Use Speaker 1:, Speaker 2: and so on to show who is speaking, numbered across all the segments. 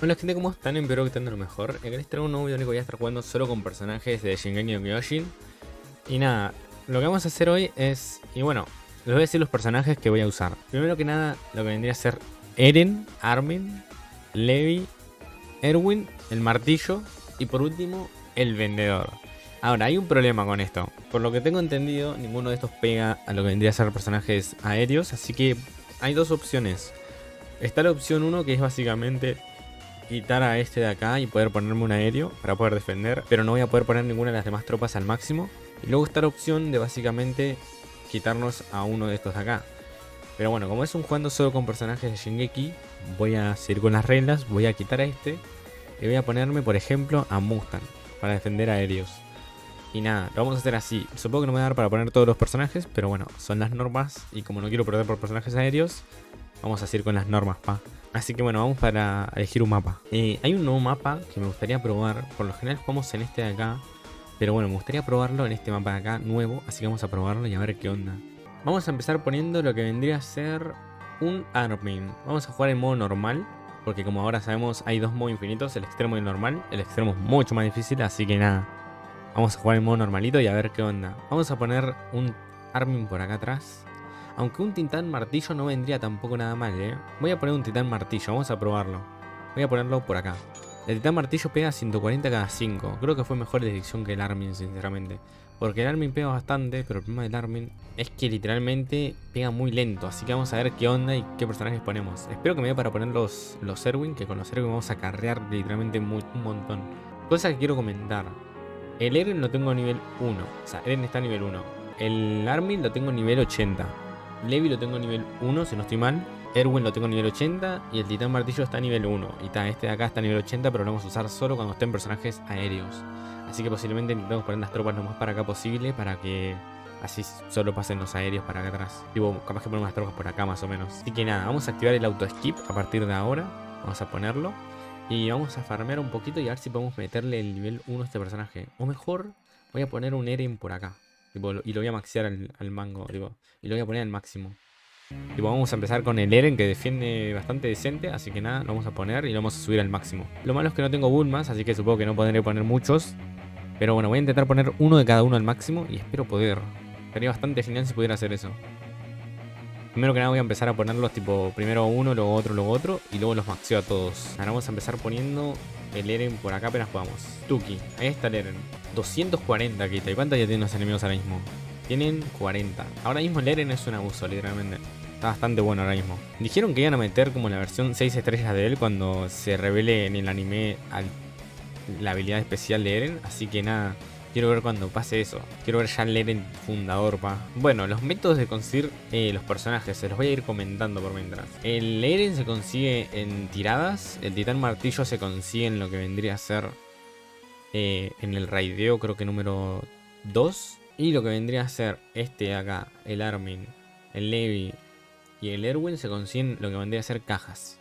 Speaker 1: Hola gente, ¿cómo están? Espero que estén de lo mejor. En este nuevo video voy a estar jugando solo con personajes de Shingeki no Kyojin. Y nada, lo que vamos a hacer hoy es... Y bueno, les voy a decir los personajes que voy a usar. Primero que nada, lo que vendría a ser Eren, Armin, Levi, Erwin, el martillo y por último, el vendedor. Ahora, hay un problema con esto. Por lo que tengo entendido, ninguno de estos pega a lo que vendría a ser personajes aéreos, así que hay dos opciones. Está la opción 1 que es básicamente quitar a este de acá y poder ponerme un aéreo para poder defender, pero no voy a poder poner ninguna de las demás tropas al máximo. Y luego está la opción de básicamente quitarnos a uno de estos de acá. Pero bueno, como es un jugando solo con personajes de Shingeki, voy a seguir con las reglas, voy a quitar a este y voy a ponerme, por ejemplo, a Mustang para defender aéreos. Y nada, lo vamos a hacer así. Supongo que no me va a dar para poner todos los personajes, pero bueno, son las normas y como no quiero perder por personajes aéreos, vamos a seguir con las normas, pa. Así que bueno, vamos para elegir un mapa. Eh, hay un nuevo mapa que me gustaría probar. Por lo general jugamos en este de acá. Pero bueno, me gustaría probarlo en este mapa de acá, nuevo. Así que vamos a probarlo y a ver qué onda. Vamos a empezar poniendo lo que vendría a ser un Armin. Vamos a jugar en modo normal. Porque como ahora sabemos hay dos modos infinitos, el extremo y el normal. El extremo es mucho más difícil, así que nada. Vamos a jugar en modo normalito y a ver qué onda. Vamos a poner un Armin por acá atrás. Aunque un titán martillo no vendría tampoco nada mal, ¿eh? Voy a poner un titán martillo, vamos a probarlo. Voy a ponerlo por acá. El titán martillo pega 140 cada 5. Creo que fue mejor decisión que el Armin, sinceramente. Porque el Armin pega bastante, pero el problema del Armin es que literalmente pega muy lento. Así que vamos a ver qué onda y qué personajes ponemos. Espero que me dé para poner los, los Erwin, que con los Erwin vamos a carrear literalmente un montón. Cosa que quiero comentar. El Eren lo tengo a nivel 1. O sea, Eren está a nivel 1. El Armin lo tengo a nivel 80. Levi lo tengo a nivel 1, si no estoy mal. Erwin lo tengo a nivel 80 y el titán martillo está a nivel 1. Y está, este de acá está a nivel 80, pero lo vamos a usar solo cuando estén personajes aéreos. Así que posiblemente intentemos poner las tropas lo más para acá posible para que así solo pasen los aéreos para acá atrás. Tipo, capaz que ponemos las tropas por acá más o menos. Así que nada, vamos a activar el auto skip a partir de ahora. Vamos a ponerlo. Y vamos a farmear un poquito y a ver si podemos meterle el nivel 1 a este personaje. O mejor, voy a poner un Eren por acá y lo voy a maxear al, mango, y lo voy a poner al máximo. vamos a empezar con el Eren que defiende bastante decente, así que nada, lo vamos a poner y lo vamos a subir al máximo. Lo malo es que no tengo Bulmas, así que supongo que no podré poner muchos. Pero bueno, voy a intentar poner uno de cada uno al máximo y espero poder. Sería bastante genial si pudiera hacer eso. Primero que nada voy a empezar a ponerlos tipo primero uno, luego otro, luego otro y luego los maxeo a todos. Ahora vamos a empezar poniendo el Eren por acá apenas jugamos. Tuki, ahí está el Eren. 240 quita. ¿Y cuántos ya tienen los enemigos ahora mismo? Tienen 40. Ahora mismo el Eren es un abuso, literalmente. Está bastante bueno ahora mismo. Dijeron que iban a meter como la versión 6 estrellas de él cuando se revele en el anime la habilidad especial de Eren. Así que nada, quiero ver cuando pase eso. Quiero ver ya el Eren fundador, pa. Bueno, los métodos de conseguir eh, los personajes, se los voy a ir comentando por mientras. El Eren se consigue en tiradas. El titán martillo se consigue en lo que vendría a ser eh, en el raideo, creo que número 2. Y lo que vendría a ser este de acá, el Armin, el Levi y el Erwin se consiguen lo que vendría a ser cajas.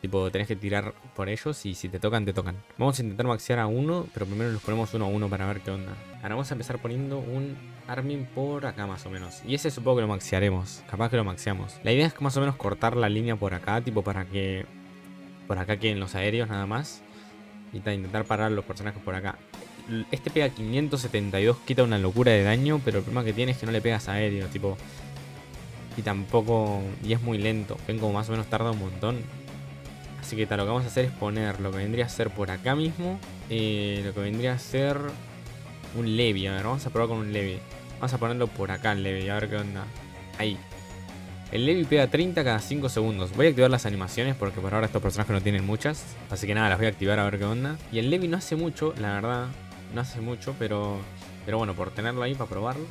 Speaker 1: Tipo, tenés que tirar por ellos y si te tocan, te tocan. Vamos a intentar maxear a uno, pero primero los ponemos uno a uno para ver qué onda. Ahora vamos a empezar poniendo un Armin por acá más o menos. Y ese supongo que lo maxearemos. Capaz que lo maxiamos. La idea es más o menos cortar la línea por acá, tipo para que por acá queden los aéreos nada más. Y intentar parar los personajes por acá. Este pega 572, quita una locura de daño, pero el problema que tiene es que no le pegas aéreo, tipo... Y tampoco... Y es muy lento, ven como más o menos tarda un montón. Así que tal, lo que vamos a hacer es poner lo que vendría a ser por acá mismo. Eh, lo que vendría a ser un Levi. A ver, vamos a probar con un Levi. Vamos a ponerlo por acá el Levi, a ver qué onda. Ahí. El Levi pega 30 cada 5 segundos. Voy a activar las animaciones porque por ahora estos personajes no tienen muchas. Así que nada, las voy a activar a ver qué onda. Y el Levi no hace mucho, la verdad. No hace mucho, pero... Pero bueno, por tenerlo ahí para probarlo.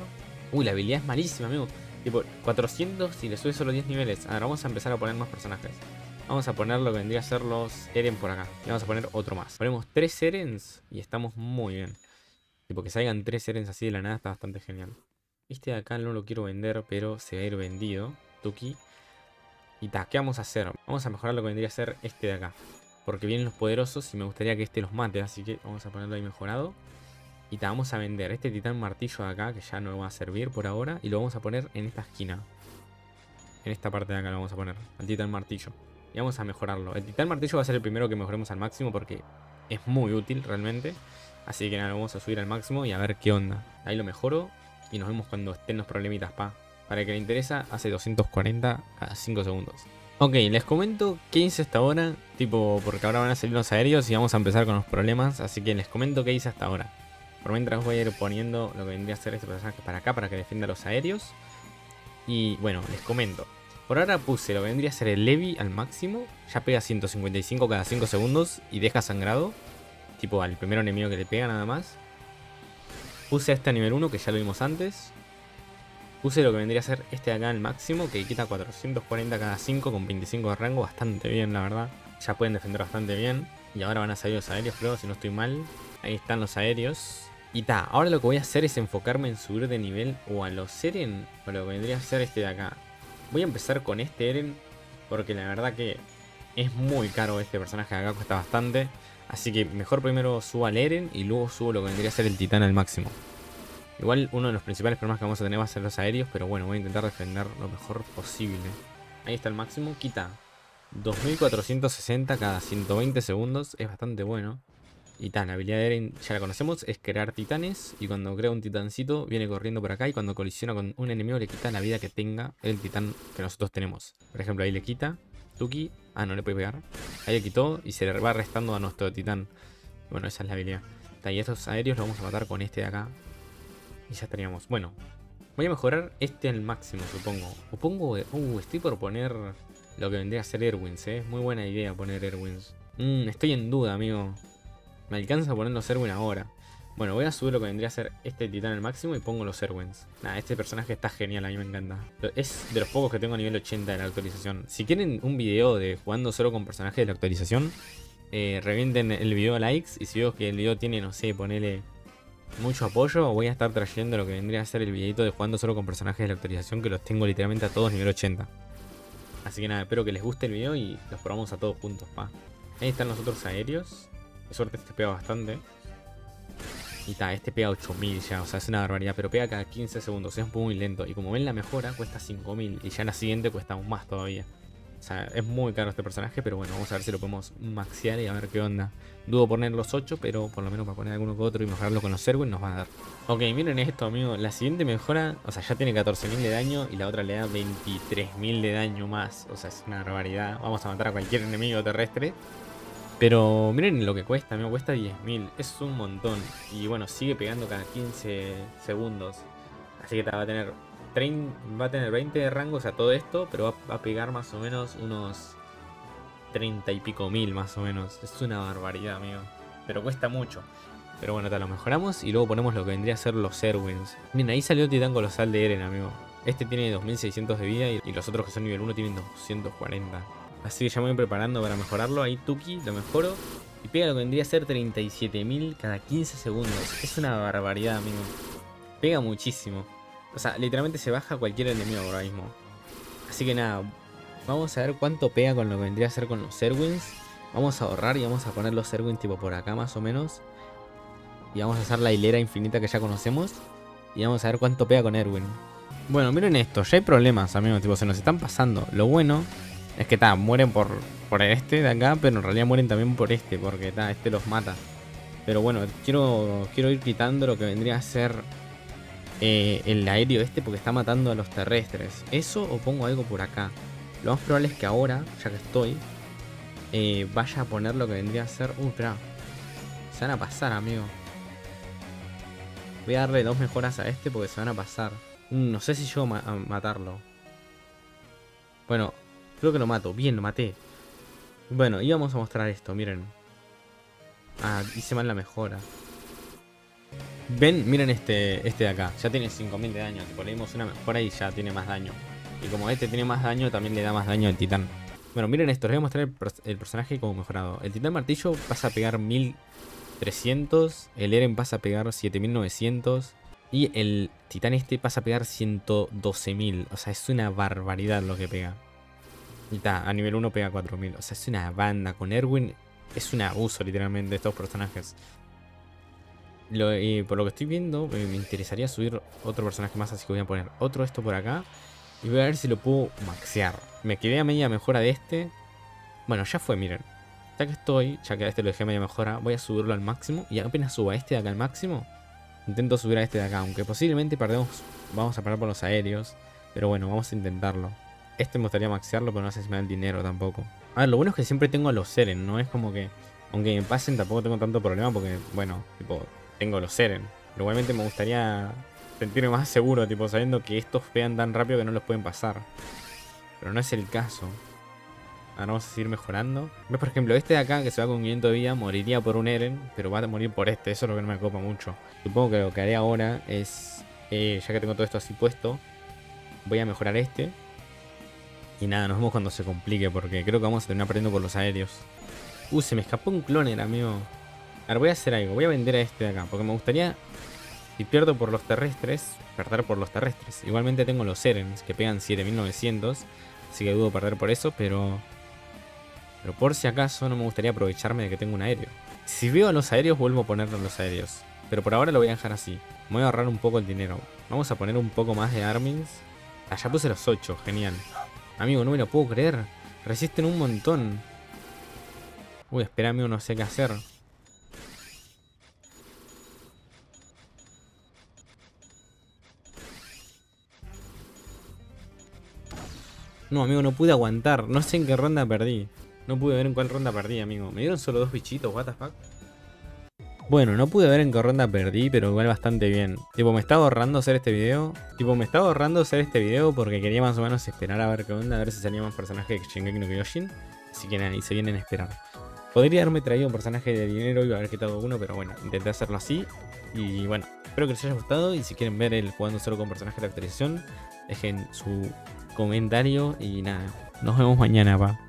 Speaker 1: Uy, la habilidad es malísima, amigo. Tipo, 400 y le sube solo 10 niveles. Ahora vamos a empezar a poner más personajes. Vamos a poner lo que vendría a ser los Eren por acá. Y vamos a poner otro más. Ponemos 3 Erens y estamos muy bien. Tipo, que salgan 3 Erens así de la nada está bastante genial. Este de acá no lo quiero vender, pero se va a ir vendido. Tuki. Y ta, ¿qué vamos a hacer? Vamos a mejorar lo que vendría a ser este de acá. Porque vienen los poderosos y me gustaría que este los mate. Así que vamos a ponerlo ahí mejorado. Y ta, vamos a vender este titán martillo de acá, que ya no va a servir por ahora. Y lo vamos a poner en esta esquina. En esta parte de acá lo vamos a poner, al titán martillo. Y vamos a mejorarlo. El titán martillo va a ser el primero que mejoremos al máximo porque es muy útil realmente. Así que nada, lo vamos a subir al máximo y a ver qué onda. Ahí lo mejoro y nos vemos cuando estén los problemitas, pa. Para el que le interesa, hace 240 a 5 segundos. Ok, les comento qué hice hasta ahora, tipo, porque ahora van a salir los aéreos y vamos a empezar con los problemas, así que les comento qué hice hasta ahora. Por mientras voy a ir poniendo lo que vendría a ser este personaje para acá, para que defienda los aéreos. Y bueno, les comento. Por ahora puse lo que vendría a ser el Levi al máximo, ya pega 155 cada 5 segundos y deja sangrado. Tipo al primer enemigo que le pega nada más. Puse este a nivel 1 que ya lo vimos antes. Puse lo que vendría a ser este de acá al máximo que quita 440 cada 5 con 25 de rango. Bastante bien la verdad. Ya pueden defender bastante bien. Y ahora van a salir los aéreos creo si no estoy mal. Ahí están los aéreos. Y ta, ahora lo que voy a hacer es enfocarme en subir de nivel o a los Eren o lo que vendría a ser este de acá. Voy a empezar con este Eren porque la verdad que es muy caro este personaje acá, cuesta bastante. Así que mejor primero subo al Eren y luego subo lo que vendría a ser el titán al máximo. Igual uno de los principales problemas que vamos a tener va a ser los aéreos, pero bueno, voy a intentar defender lo mejor posible. Ahí está el máximo, quita 2460 cada 120 segundos, es bastante bueno. Y tal, la habilidad de Eren ya la conocemos, es crear titanes. Y cuando crea un titancito, viene corriendo por acá. Y cuando colisiona con un enemigo, le quita la vida que tenga el titán que nosotros tenemos. Por ejemplo, ahí le quita. Tuki. Ah, no le puede pegar. Ahí le quitó y se le va restando a nuestro titán. Bueno, esa es la habilidad. Y estos aéreos los vamos a matar con este de acá. Y ya estaríamos. Bueno, voy a mejorar este al máximo, supongo. O pongo... Uh, estoy por poner lo que vendría a ser Erwins, ¿eh? Muy buena idea poner Erwins. Mmm, estoy en duda, amigo. Me alcanza poner los Erwin ahora. Bueno, voy a subir lo que vendría a ser este titán al máximo y pongo los Erwins. Nada, este personaje está genial, a mí me encanta. Es de los pocos que tengo a nivel 80 de la actualización. Si quieren un video de jugando solo con personajes de la actualización, eh, revienten el video a likes. Y si veo que el video tiene, no sé, ponele mucho apoyo, voy a estar trayendo lo que vendría a ser el videito de jugando solo con personajes de la actualización, que los tengo literalmente a todos nivel 80. Así que nada, espero que les guste el video y los probamos a todos juntos, pa. Ahí están los otros aéreos. De suerte este pega bastante. Y está, este pega 8000 ya, o sea, es una barbaridad, pero pega cada 15 segundos, es muy lento. Y como ven la mejora, cuesta 5000 y ya en la siguiente cuesta aún más todavía. O sea, es muy caro este personaje, pero bueno, vamos a ver si lo podemos maxear y a ver qué onda. Dudo poner los 8, pero por lo menos para poner alguno que otro y mejorarlo con los Serwin nos va a dar. Ok, miren esto, amigo. La siguiente mejora, o sea, ya tiene 14.000 de daño y la otra le da 23.000 de daño más. O sea, es una barbaridad. Vamos a matar a cualquier enemigo terrestre. Pero miren lo que cuesta, me cuesta 10.000, es un montón. Y bueno, sigue pegando cada 15 segundos. Así que va a tener va a tener 20 de rango, o sea, todo esto, pero va, a pegar más o menos unos 30 y pico mil más o menos. Es una barbaridad, amigo. Pero cuesta mucho. Pero bueno, te lo mejoramos y luego ponemos lo que vendría a ser los Erwins. Miren, ahí salió titán colosal de Eren, amigo. Este tiene 2600 de vida y los otros que son nivel 1 tienen 240. Así que ya me voy preparando para mejorarlo. Ahí Tuki lo mejoro. Y pega lo que vendría a ser 37.000 cada 15 segundos. Es una barbaridad, amigo. Pega muchísimo. O sea, literalmente se baja cualquier enemigo ahora mismo. Así que nada. Vamos a ver cuánto pega con lo que vendría a ser con los Erwins. Vamos a ahorrar y vamos a poner los Erwins tipo por acá más o menos. Y vamos a hacer la hilera infinita que ya conocemos. Y vamos a ver cuánto pega con Erwin. Bueno, miren esto. Ya hay problemas, amigos. Tipo, se nos están pasando. Lo bueno es que ta, mueren por, por este de acá, pero en realidad mueren también por este, porque ta, este los mata. Pero bueno, quiero, quiero ir quitando lo que vendría a ser eh, el aéreo este porque está matando a los terrestres. ¿Eso o pongo algo por acá? Lo más probable es que ahora, ya que estoy, eh, vaya a poner lo que vendría a ser... Uh, espera. Se van a pasar, amigo. Voy a darle dos mejoras a este porque se van a pasar. Mm, no sé si yo a matarlo. Bueno, Creo que lo mato. Bien, lo maté. Bueno, y vamos a mostrar esto, miren. Ah, hice mal la mejora. Ven, miren este, este de acá. Ya tiene 5000 de daño. Tipo, le dimos una mejora y ya tiene más daño. Y como este tiene más daño, también le da más daño al titán. Bueno, miren esto. Les voy a mostrar el, personaje como mejorado. El titán martillo pasa a pegar 1300. El Eren pasa a pegar 7900. Y el titán este pasa a pegar 112.000. O sea, es una barbaridad lo que pega. Y está, a nivel 1 pega 4000. O sea, es una banda. Con Erwin es un abuso literalmente de estos personajes. y por lo que estoy viendo, me interesaría subir otro personaje más, así que voy a poner otro esto por acá. Y voy a ver si lo puedo maxear. Me quedé a media mejora de este. Bueno, ya fue, miren. Ya que estoy, ya que a este lo dejé medio mejora, voy a subirlo al máximo. Y apenas suba este de acá al máximo, intento subir a este de acá. Aunque posiblemente perdemos, vamos a parar por los aéreos. Pero bueno, vamos a intentarlo. Este me gustaría maxearlo, pero no sé si me da el dinero tampoco. A ver, lo bueno es que siempre tengo los Seren, no es como que... Aunque me pasen tampoco tengo tanto problema porque, bueno, tipo, tengo los Seren. Igualmente me gustaría sentirme más seguro, tipo, sabiendo que estos pegan tan rápido que no los pueden pasar. Pero no es el caso. Ahora vamos a seguir mejorando. ¿Ves? Por ejemplo, este de acá que se va con 500 de vida moriría por un Eren, pero va a morir por este. Eso es lo que no me copa mucho. Supongo que lo que haré ahora es, eh, ya que tengo todo esto así puesto, voy a mejorar este. Y nada, nos vemos cuando se complique, porque creo que vamos a terminar perdiendo por los aéreos. Uh, se me escapó un cloner, amigo. A ver, voy a hacer algo. Voy a vender a este de acá, porque me gustaría, si pierdo por los terrestres, perder por los terrestres. Igualmente tengo los Serens, que pegan 7900, así que dudo perder por eso, pero... Pero por si acaso no me gustaría aprovecharme de que tengo un aéreo. Si veo a los aéreos, vuelvo a ponerlo los aéreos. Pero por ahora lo voy a dejar así. Me voy a ahorrar un poco el dinero. Vamos a poner un poco más de armings. Allá ah, puse los 8, genial. Amigo, no me lo puedo creer. Resisten un montón. Uy, espera, amigo, no sé qué hacer. No, amigo, no pude aguantar. No sé en qué ronda perdí. No pude ver en cuál ronda perdí, amigo. Me dieron solo dos bichitos, what the fuck. Bueno, no pude ver en qué ronda perdí, pero igual bastante bien. Tipo, me estaba ahorrando hacer este video. Tipo, me estaba ahorrando hacer este video porque quería más o menos esperar a ver qué onda, a ver si salía más personajes de Shingeki no Kyojin. Así que nada, y se vienen a esperar. Podría haberme traído un personaje de dinero y haber quitado uno, pero bueno, intenté hacerlo así. Y bueno, espero que les haya gustado. Y si quieren ver el jugando solo con personaje de actualización, dejen su comentario. Y nada, nos vemos mañana, pa.